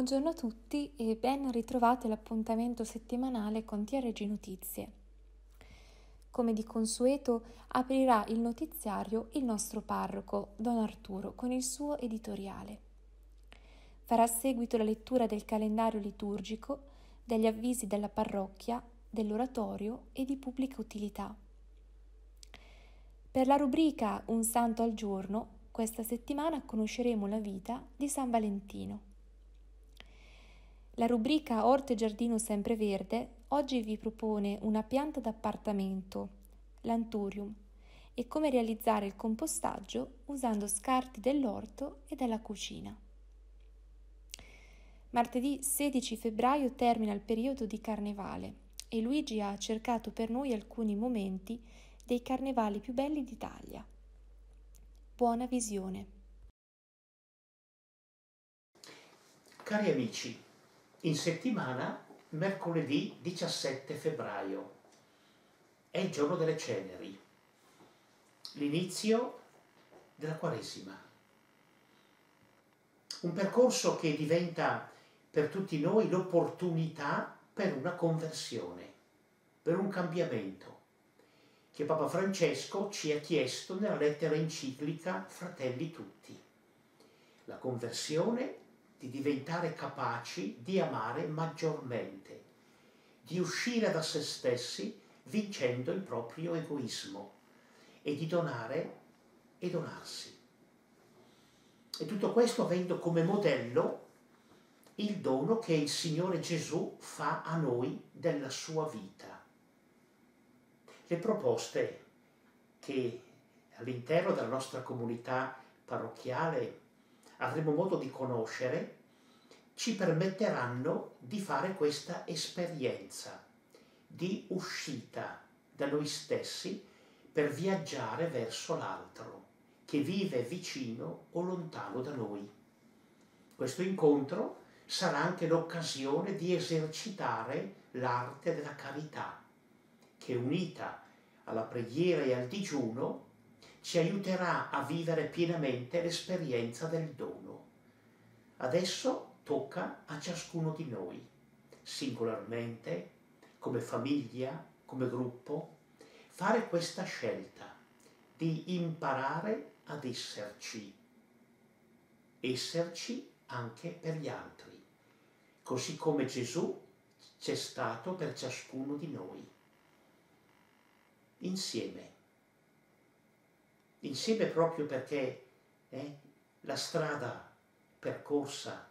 Buongiorno a tutti e ben ritrovati all'appuntamento settimanale con TRG Notizie. Come di consueto aprirà il notiziario il nostro parroco, Don Arturo, con il suo editoriale. Farà seguito la lettura del calendario liturgico, degli avvisi della parrocchia, dell'oratorio e di pubblica utilità. Per la rubrica Un santo al giorno, questa settimana conosceremo la vita di San Valentino. La rubrica Orto e Giardino Sempreverde oggi vi propone una pianta d'appartamento, l'Anturium, e come realizzare il compostaggio usando scarti dell'orto e della cucina. Martedì 16 febbraio termina il periodo di carnevale e Luigi ha cercato per noi alcuni momenti dei carnevali più belli d'Italia. Buona visione. Cari amici, in settimana, mercoledì 17 febbraio. È il giorno delle ceneri, l'inizio della Quaresima. Un percorso che diventa per tutti noi l'opportunità per una conversione, per un cambiamento, che Papa Francesco ci ha chiesto nella lettera enciclica Fratelli tutti. La conversione di diventare capaci di amare maggiormente, di uscire da se stessi vincendo il proprio egoismo e di donare e donarsi. E tutto questo avendo come modello il dono che il Signore Gesù fa a noi della sua vita. Le proposte che all'interno della nostra comunità parrocchiale avremo modo di conoscere, ci permetteranno di fare questa esperienza di uscita da noi stessi per viaggiare verso l'altro, che vive vicino o lontano da noi. Questo incontro sarà anche l'occasione di esercitare l'arte della carità, che unita alla preghiera e al digiuno ci aiuterà a vivere pienamente l'esperienza del dono. Adesso tocca a ciascuno di noi, singolarmente, come famiglia, come gruppo, fare questa scelta di imparare ad esserci, esserci anche per gli altri, così come Gesù c'è stato per ciascuno di noi. Insieme insieme proprio perché eh, la strada percorsa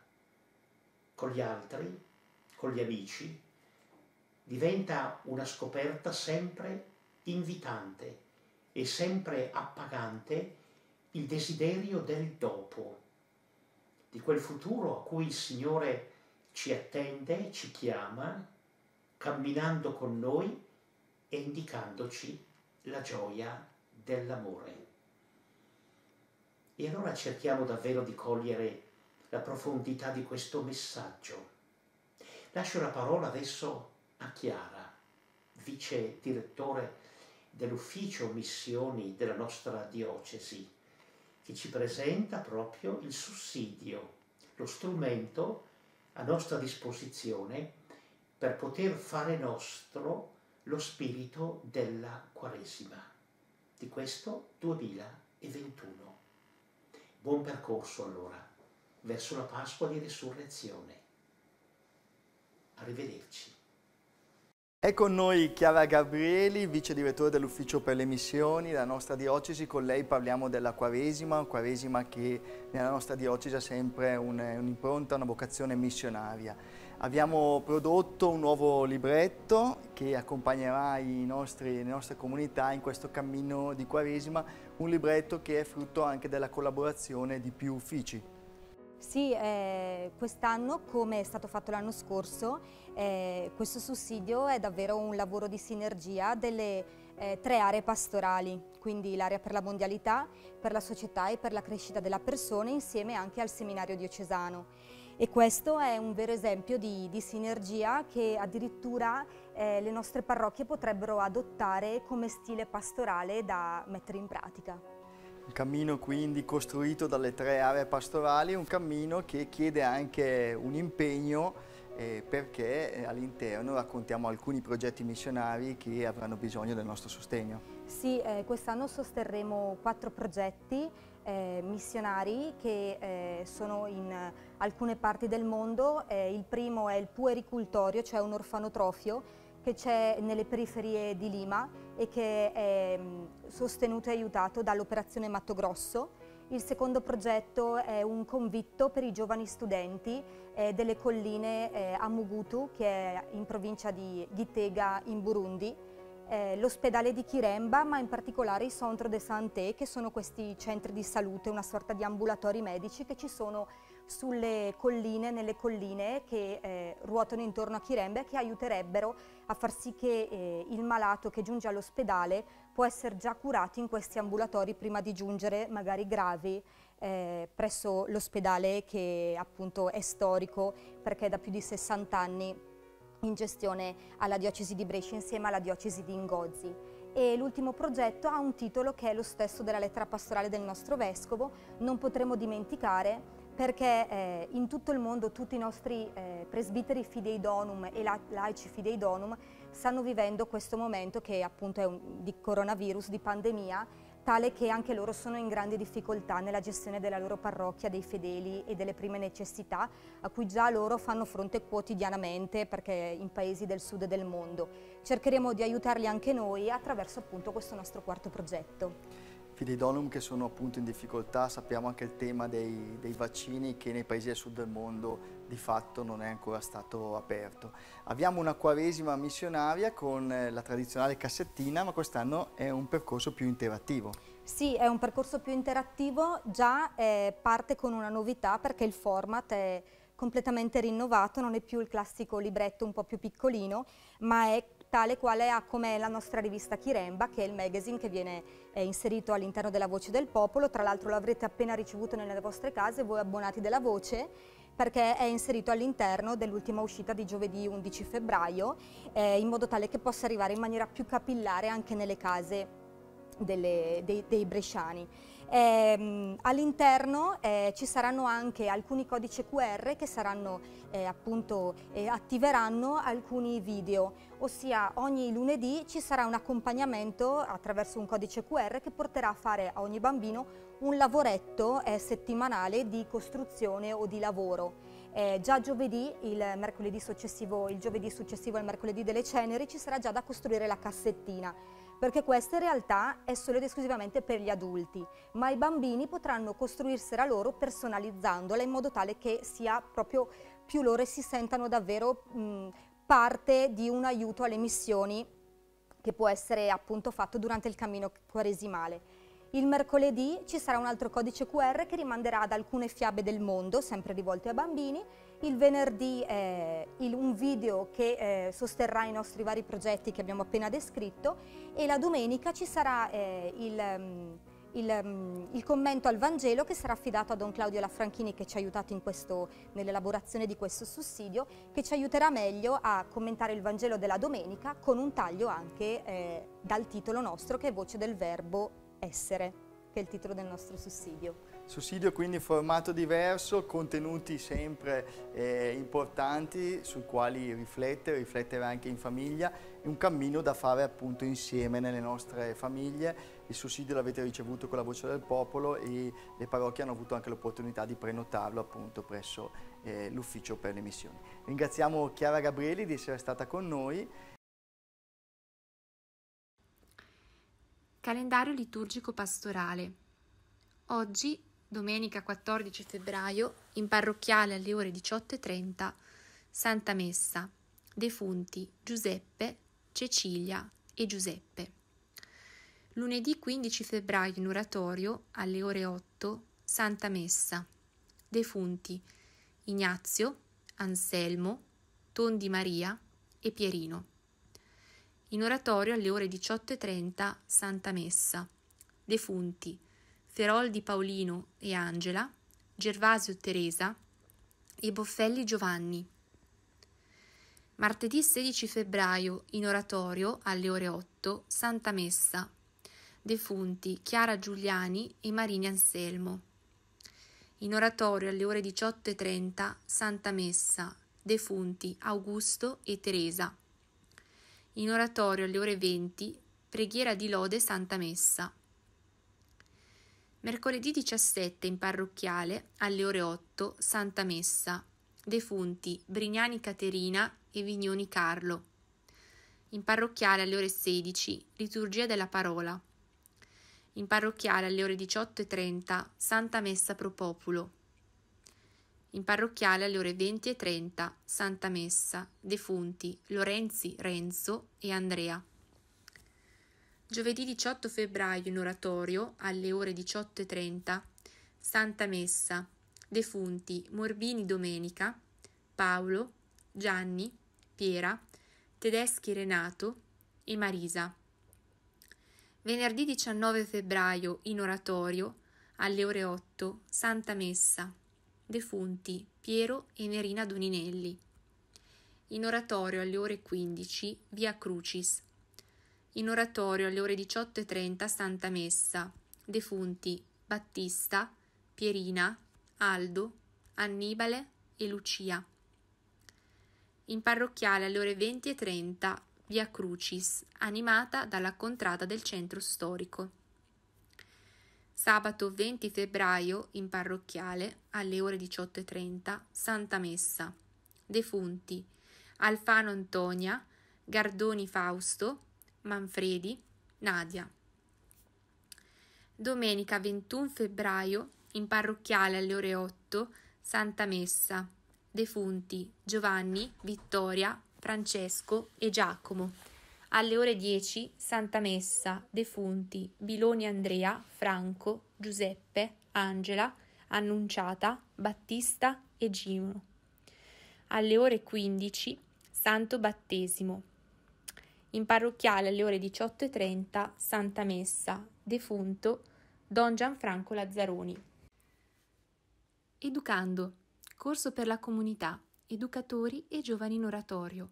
con gli altri, con gli amici, diventa una scoperta sempre invitante e sempre appagante il desiderio del dopo, di quel futuro a cui il Signore ci attende, ci chiama, camminando con noi e indicandoci la gioia dell'amore. E allora cerchiamo davvero di cogliere la profondità di questo messaggio. Lascio la parola adesso a Chiara, vice direttore dell'ufficio missioni della nostra diocesi, che ci presenta proprio il sussidio, lo strumento a nostra disposizione per poter fare nostro lo spirito della Quaresima di questo 2021. Buon percorso allora, verso la Pasqua di Resurrezione. Arrivederci. È con noi Chiara Gabrieli, vice direttore dell'Ufficio per le Missioni della nostra diocesi. Con lei parliamo della Quaresima, Quaresima che nella nostra diocesi ha sempre un'impronta, una vocazione missionaria. Abbiamo prodotto un nuovo libretto che accompagnerà nostri, le nostre comunità in questo cammino di Quaresima, un libretto che è frutto anche della collaborazione di più uffici. Sì, eh, quest'anno, come è stato fatto l'anno scorso, eh, questo sussidio è davvero un lavoro di sinergia delle eh, tre aree pastorali, quindi l'area per la mondialità, per la società e per la crescita della persona, insieme anche al seminario diocesano. E questo è un vero esempio di, di sinergia che addirittura eh, le nostre parrocchie potrebbero adottare come stile pastorale da mettere in pratica. Un cammino quindi costruito dalle tre aree pastorali, un cammino che chiede anche un impegno eh, perché all'interno raccontiamo alcuni progetti missionari che avranno bisogno del nostro sostegno. Sì, eh, quest'anno sosterremo quattro progetti eh, missionari che eh, sono in alcune parti del mondo. Eh, il primo è il puericultorio, cioè un orfanotrofio che c'è nelle periferie di Lima e che è mm, sostenuto e aiutato dall'operazione Matto Grosso. Il secondo progetto è un convitto per i giovani studenti eh, delle colline eh, a Mugutu, che è in provincia di Gitega in Burundi, eh, l'ospedale di Kiremba, ma in particolare i Centre de Santé, che sono questi centri di salute, una sorta di ambulatori medici che ci sono sulle colline, nelle colline che eh, ruotano intorno a Kiremba e che aiuterebbero a far sì che eh, il malato che giunge all'ospedale può essere già curato in questi ambulatori prima di giungere magari gravi eh, presso l'ospedale che appunto è storico perché è da più di 60 anni in gestione alla diocesi di Brescia insieme alla diocesi di Ingozzi. E l'ultimo progetto ha un titolo che è lo stesso della lettera pastorale del nostro vescovo, non potremo dimenticare perché eh, in tutto il mondo tutti i nostri eh, presbiteri fidei donum e la, laici fidei donum stanno vivendo questo momento che appunto è un, di coronavirus, di pandemia, tale che anche loro sono in grande difficoltà nella gestione della loro parrocchia, dei fedeli e delle prime necessità, a cui già loro fanno fronte quotidianamente perché in paesi del sud del mondo. Cercheremo di aiutarli anche noi attraverso appunto questo nostro quarto progetto fidei donum che sono appunto in difficoltà, sappiamo anche il tema dei, dei, vaccini che nei paesi del sud del mondo di fatto non è ancora stato aperto. Abbiamo una quaresima missionaria con eh, la tradizionale cassettina, ma quest'anno è un percorso più interattivo. Sì, è un percorso più interattivo, già eh, parte con una novità perché il format è completamente rinnovato, non è più il classico libretto un po' più piccolino, ma è tale quale ha come la nostra rivista Chiremba, che è il magazine che viene eh, inserito all'interno della Voce del Popolo, tra l'altro l'avrete appena ricevuto nelle vostre case, voi abbonati della Voce, perché è inserito all'interno dell'ultima uscita di giovedì 11 febbraio, eh, in modo tale che possa arrivare in maniera più capillare anche nelle case delle, dei, dei bresciani. Eh, all'interno eh, ci saranno anche alcuni codici QR che saranno, eh, appunto, eh, attiveranno alcuni video, ossia ogni lunedì ci sarà un accompagnamento attraverso un codice QR che porterà a fare a ogni bambino un lavoretto eh, settimanale di costruzione o di lavoro. Eh, già giovedì, il, successivo, il giovedì successivo al mercoledì delle ceneri, ci sarà già da costruire la cassettina perché questa in realtà è solo ed esclusivamente per gli adulti, ma i bambini potranno costruirsela loro personalizzandola in modo tale che sia proprio più loro e si sentano davvero mh, parte di un aiuto alle missioni che può essere appunto fatto durante il cammino quaresimale. Il mercoledì ci sarà un altro codice QR che rimanderà ad alcune fiabe del mondo, sempre rivolte a bambini, il venerdì eh, il, un video che eh, sosterrà i nostri vari progetti che abbiamo appena descritto. E la domenica ci sarà eh, il, mm, il, mm, il, commento al Vangelo che sarà affidato a Don Claudio Lafranchini che ci ha aiutato nell'elaborazione di questo sussidio, che ci aiuterà meglio a commentare il Vangelo della domenica con un taglio anche eh, dal titolo nostro che è Voce del Verbo Essere, che è il titolo del nostro sussidio. Sussidio quindi formato diverso, contenuti sempre eh, importanti sui quali riflettere, riflettere anche in famiglia, un cammino da fare appunto insieme nelle nostre famiglie. Il sussidio l'avete ricevuto con la voce del popolo e le parrocchie hanno avuto anche l'opportunità di prenotarlo appunto presso eh, l'ufficio per le missioni. Ringraziamo Chiara Gabrieli di essere stata con noi. Calendario liturgico pastorale. Oggi domenica 14 febbraio, in parrocchiale alle ore 18.30, Santa Messa, defunti Giuseppe, Cecilia e Giuseppe. Lunedì 15 febbraio in oratorio alle ore 8, Santa Messa, defunti Ignazio, Anselmo, Tondi Maria e Pierino. In oratorio alle ore 18.30 Santa Messa, defunti Feroldi Paolino e Angela, Gervasio Teresa e Boffelli Giovanni. Martedì 16 febbraio in oratorio alle ore 8 Santa Messa. Defunti Chiara Giuliani e Marini Anselmo. In oratorio alle ore 18.30 Santa Messa. Defunti Augusto e Teresa. In oratorio alle ore 20 Preghiera di lode Santa Messa. Mercoledì 17 in parrocchiale alle ore 8 Santa Messa. Defunti Brignani Caterina e Vignoni Carlo. In parrocchiale alle ore 16 Liturgia della Parola. In parrocchiale alle ore 18.30 Santa Messa pro Populo. In parrocchiale alle ore 20.30 Santa Messa. Defunti Lorenzi Renzo e Andrea. Giovedì 18 febbraio in oratorio alle ore 18.30 Santa Messa. Defunti Morbini Domenica, Paolo, Gianni, Piera, Tedeschi Renato e Marisa. Venerdì 19 febbraio in oratorio alle ore 8 Santa Messa. Defunti Piero e Nerina Doninelli. In oratorio alle ore 15 Via Crucis in oratorio alle ore 18.30 Santa Messa, defunti Battista, Pierina, Aldo, Annibale e Lucia. In parrocchiale alle ore 20.30 Via Crucis, animata dalla contrada del centro storico. Sabato 20 febbraio in parrocchiale alle ore 18.30 Santa Messa, defunti Alfano Antonia, Gardoni Fausto, Manfredi, Nadia. Domenica 21 febbraio, in parrocchiale alle ore 8, Santa Messa. Defunti Giovanni, Vittoria, Francesco e Giacomo. Alle ore 10, Santa Messa. Defunti Biloni Andrea, Franco, Giuseppe, Angela, Annunciata, Battista e Gino. Alle ore 15, Santo Battesimo in parrocchiale alle ore 18.30 Santa Messa, defunto Don Gianfranco Lazzaroni. Educando, corso per la comunità, educatori e giovani in oratorio.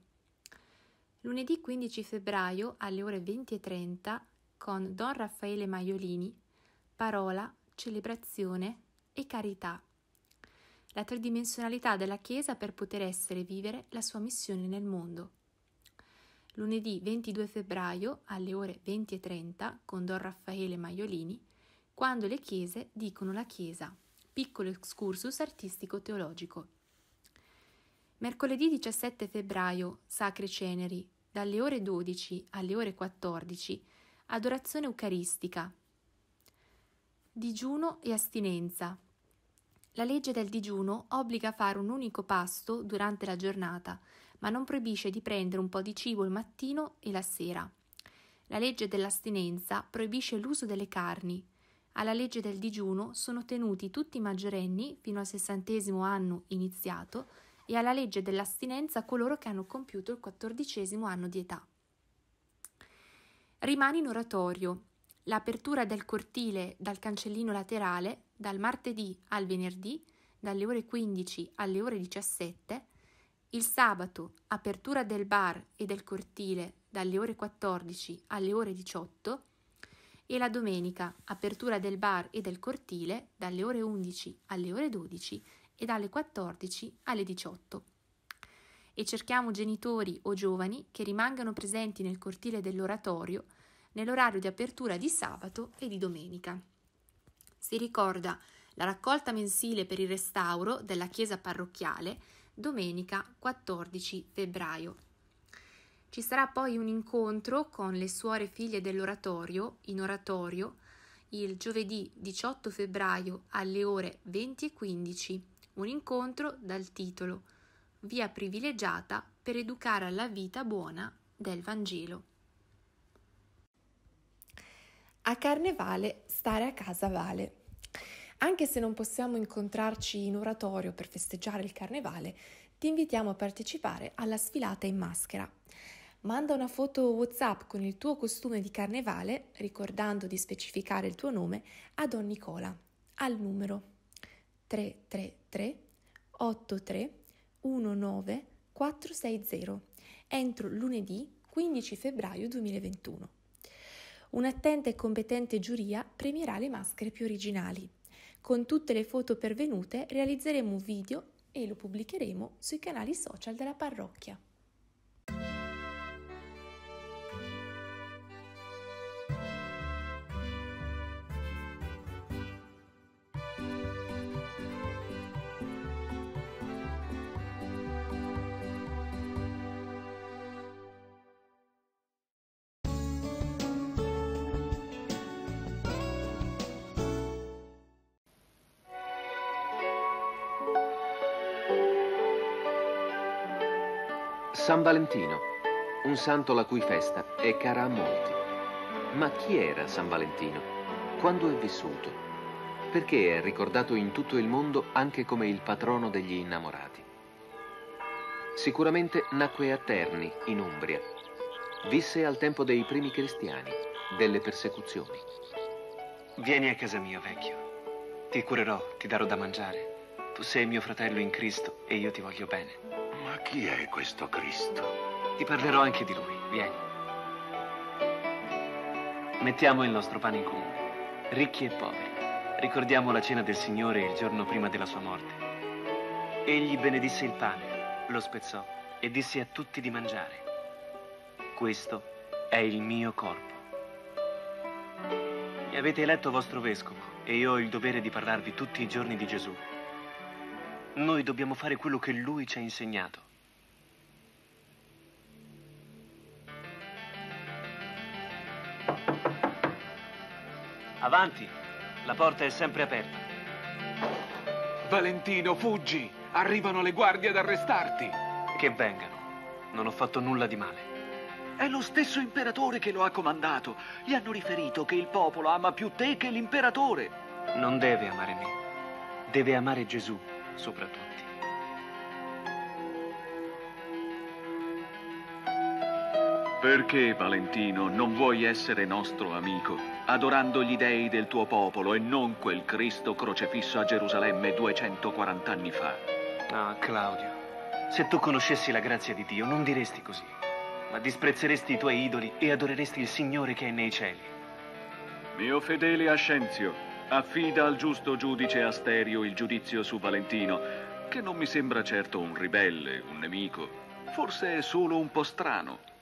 Lunedì 15 febbraio alle ore 20.30 con Don Raffaele Maiolini, parola, celebrazione e carità. La tridimensionalità della Chiesa per poter essere e vivere la sua missione nel mondo lunedì 22 febbraio alle ore 20.30 con Don Raffaele Maiolini, quando le chiese dicono la Chiesa, piccolo excursus artistico-teologico. Mercoledì 17 febbraio, Sacre Ceneri, dalle ore 12 alle ore 14, adorazione eucaristica. Digiuno e astinenza. La legge del digiuno obbliga a fare un unico pasto durante la giornata, ma non proibisce di prendere un po' di cibo il mattino e la sera. La legge dell'astinenza proibisce l'uso delle carni. Alla legge del digiuno sono tenuti tutti i maggiorenni fino al sessantesimo anno iniziato e alla legge dell'astinenza coloro che hanno compiuto il quattordicesimo anno di età. Rimane in oratorio. L'apertura del cortile dal cancellino laterale dal martedì al venerdì dalle ore 15 alle ore 17 il sabato apertura del bar e del cortile dalle ore 14 alle ore 18 e la domenica apertura del bar e del cortile dalle ore 11 alle ore 12 e dalle 14 alle 18. E cerchiamo genitori o giovani che rimangano presenti nel cortile dell'oratorio nell'orario di apertura di sabato e di domenica. Si ricorda la raccolta mensile per il restauro della chiesa parrocchiale domenica 14 febbraio. Ci sarà poi un incontro con le suore figlie dell'oratorio in oratorio il giovedì 18 febbraio alle ore 20 e 15, un incontro dal titolo Via privilegiata per educare alla vita buona del Vangelo. A Carnevale stare a casa vale. Anche se non possiamo incontrarci in oratorio per festeggiare il carnevale, ti invitiamo a partecipare alla sfilata in maschera. Manda una foto WhatsApp con il tuo costume di carnevale, ricordando di specificare il tuo nome, a Don Nicola al numero 333 83 19 460 entro lunedì 15 febbraio 2021. Un'attenta e competente giuria premierà le maschere più originali. Con tutte le foto pervenute realizzeremo un video e lo pubblicheremo sui canali social della parrocchia. San Valentino, un santo la cui festa è cara a molti. Ma chi era San Valentino? Quando è vissuto? Perché è ricordato in tutto il mondo anche come il patrono degli innamorati? Sicuramente nacque a Terni, in Umbria. Visse al tempo dei primi cristiani, delle persecuzioni. Vieni a casa mia, vecchio. Ti curerò, ti darò da mangiare. Tu sei mio fratello in Cristo e io ti voglio bene. Chi è questo Cristo? Ti parlerò anche di lui, vieni. Mettiamo il nostro pane in comune, ricchi e poveri. Ricordiamo la cena del Signore il giorno prima della sua morte. Egli benedisse il pane, lo spezzò e disse a tutti di mangiare. Questo è il mio corpo. Mi avete eletto vostro vescovo e io ho il dovere di parlarvi tutti i giorni di Gesù. Noi dobbiamo fare quello che lui ci ha insegnato. Avanti, la porta è sempre aperta. Valentino, fuggi! Arrivano le guardie ad arrestarti! Che vengano. Non ho fatto nulla di male. È lo stesso imperatore che lo ha comandato. Gli hanno riferito che il popolo ama più te che l'imperatore. Non deve amare me. Deve amare Gesù, soprattutto. Perché, Valentino, non vuoi essere nostro amico, adorando gli dei del tuo popolo e non quel Cristo crocefisso a Gerusalemme 240 anni fa? Ah, Claudio, se tu conoscessi la grazia di Dio non diresti così, ma disprezzeresti i tuoi idoli e adoreresti il Signore che è nei cieli. Mio fedele Ascenzio, affida al giusto giudice Asterio il giudizio su Valentino, che non mi sembra certo un ribelle, un nemico, forse è solo un po' strano.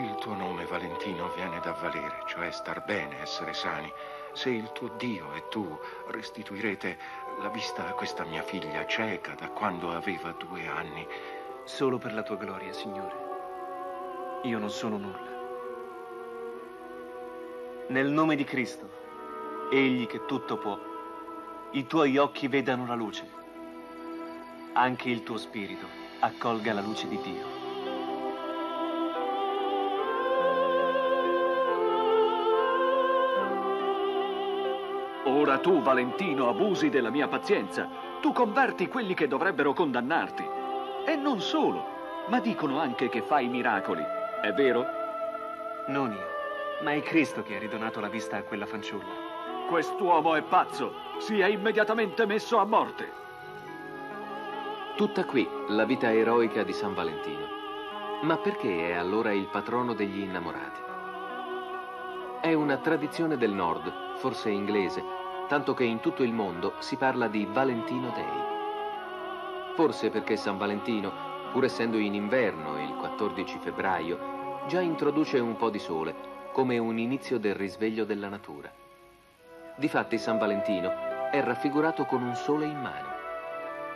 Il tuo nome, Valentino, viene da valere, cioè star bene, essere sani. Se il tuo Dio e tu restituirete la vista a questa mia figlia cieca da quando aveva due anni. Solo per la tua gloria, Signore. Io non sono nulla. Nel nome di Cristo, Egli che tutto può, i tuoi occhi vedano la luce. Anche il tuo spirito accolga la luce di Dio. Ora tu, Valentino, abusi della mia pazienza. Tu converti quelli che dovrebbero condannarti. E non solo, ma dicono anche che fai miracoli. È vero? Non io, ma è Cristo che ha ridonato la vista a quella fanciulla. Quest'uomo è pazzo. Sia immediatamente messo a morte. Tutta qui la vita eroica di San Valentino. Ma perché è allora il patrono degli innamorati? È una tradizione del nord, forse inglese, tanto che in tutto il mondo si parla di Valentino Day. Forse perché San Valentino, pur essendo in inverno il 14 febbraio, già introduce un po' di sole, come un inizio del risveglio della natura. Difatti San Valentino è raffigurato con un sole in mano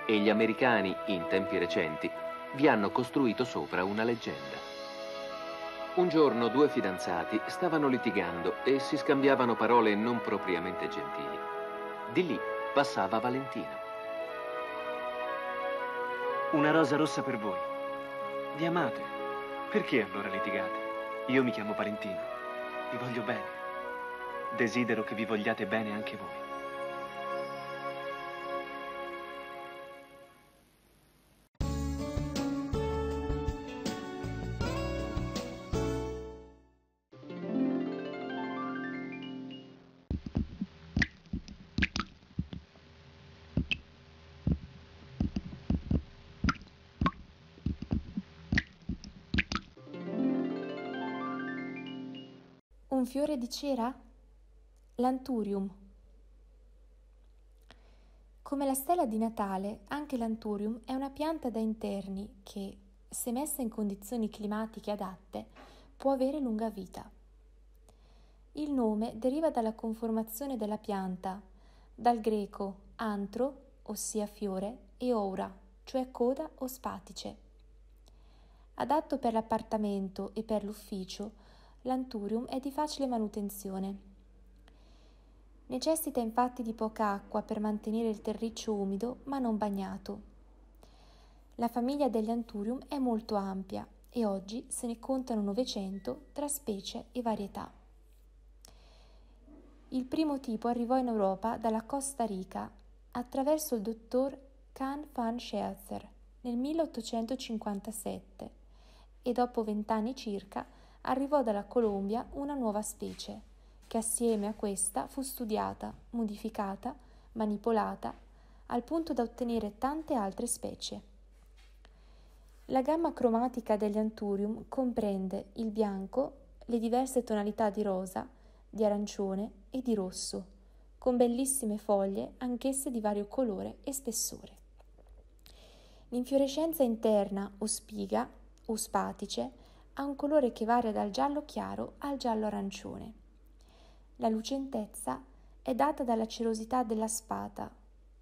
e gli americani, in tempi recenti, vi hanno costruito sopra una leggenda. Un giorno due fidanzati stavano litigando e si scambiavano parole non propriamente gentili. Di lì passava Valentino. Una rosa rossa per voi. Vi amate. Perché allora litigate? Io mi chiamo Valentino. Vi voglio bene. Desidero che vi vogliate bene anche voi. Fiore di cera? L'anturium. Come la stella di Natale, anche l'anturium è una pianta da interni che, se messa in condizioni climatiche adatte, può avere lunga vita. Il nome deriva dalla conformazione della pianta, dal greco antro, ossia fiore, e oura, cioè coda o spatice. Adatto per l'appartamento e per l'ufficio, l'anturium è di facile manutenzione. Necessita infatti di poca acqua per mantenere il terriccio umido ma non bagnato. La famiglia degli anturium è molto ampia e oggi se ne contano 900 tra specie e varietà. Il primo tipo arrivò in Europa dalla Costa Rica attraverso il dottor Khan van Scherzer nel 1857 e dopo vent'anni circa arrivò dalla Colombia una nuova specie che assieme a questa fu studiata, modificata, manipolata al punto da ottenere tante altre specie. La gamma cromatica degli Anturium comprende il bianco, le diverse tonalità di rosa, di arancione e di rosso, con bellissime foglie, anch'esse di vario colore e spessore. L'infiorescenza interna o spiga o spatice ha un colore che varia dal giallo chiaro al giallo arancione. La lucentezza è data dalla cerosità della spata,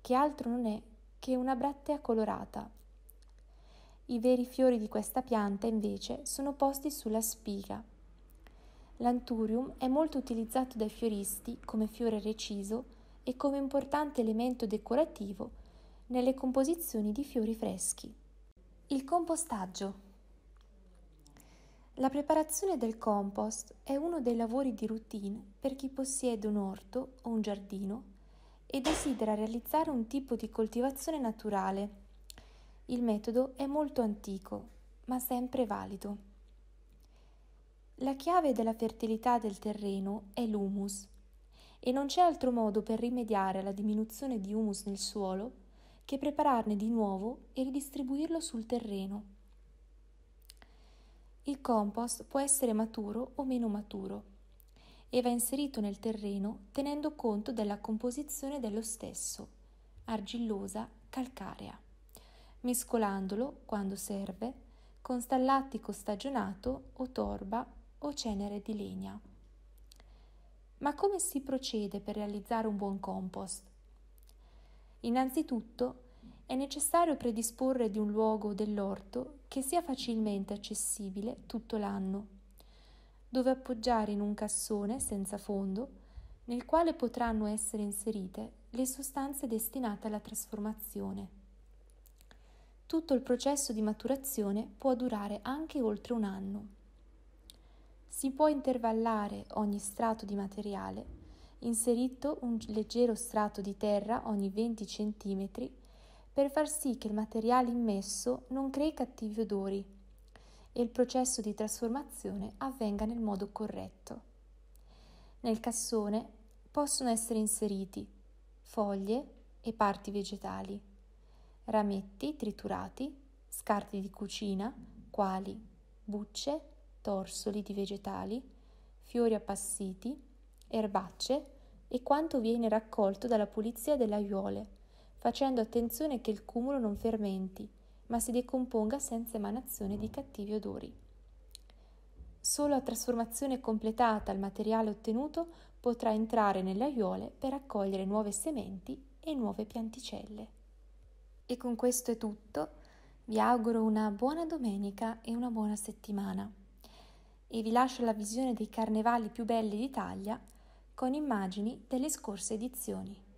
che altro non è che una brattea colorata i veri fiori di questa pianta invece sono posti sulla spiga. L'anturium è molto utilizzato dai fioristi come fiore reciso e come importante elemento decorativo nelle composizioni di fiori freschi. Il compostaggio. La preparazione del compost è uno dei lavori di routine per chi possiede un orto o un giardino e desidera realizzare un tipo di coltivazione naturale il metodo è molto antico, ma sempre valido. La chiave della fertilità del terreno è l'humus e non c'è altro modo per rimediare alla diminuzione di humus nel suolo che prepararne di nuovo e ridistribuirlo sul terreno. Il compost può essere maturo o meno maturo e va inserito nel terreno tenendo conto della composizione dello stesso, argillosa, calcarea mescolandolo, quando serve, con stallattico stagionato o torba o cenere di legna. Ma come si procede per realizzare un buon compost? Innanzitutto è necessario predisporre di un luogo dell'orto che sia facilmente accessibile tutto l'anno, dove appoggiare in un cassone senza fondo nel quale potranno essere inserite le sostanze destinate alla trasformazione tutto il processo di maturazione può durare anche oltre un anno. Si può intervallare ogni strato di materiale, inserito un leggero strato di terra ogni 20 cm per far sì che il materiale immesso non crei cattivi odori e il processo di trasformazione avvenga nel modo corretto. Nel cassone possono essere inseriti foglie e parti vegetali rametti triturati, scarti di cucina, quali bucce, torsoli di vegetali, fiori appassiti, erbacce e quanto viene raccolto dalla pulizia delle aiuole, facendo attenzione che il cumulo non fermenti, ma si decomponga senza emanazione di cattivi odori. Solo a trasformazione completata il materiale ottenuto potrà entrare nelle aiuole per raccogliere nuove sementi e nuove pianticelle. E con questo è tutto. Vi auguro una buona domenica e una buona settimana. E vi lascio la visione dei carnevali più belli d'Italia con immagini delle scorse edizioni.